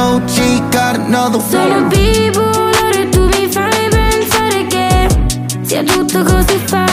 emoji, got another one. Sono one. bipolare, tu mi fai pensare che sia tutto così facile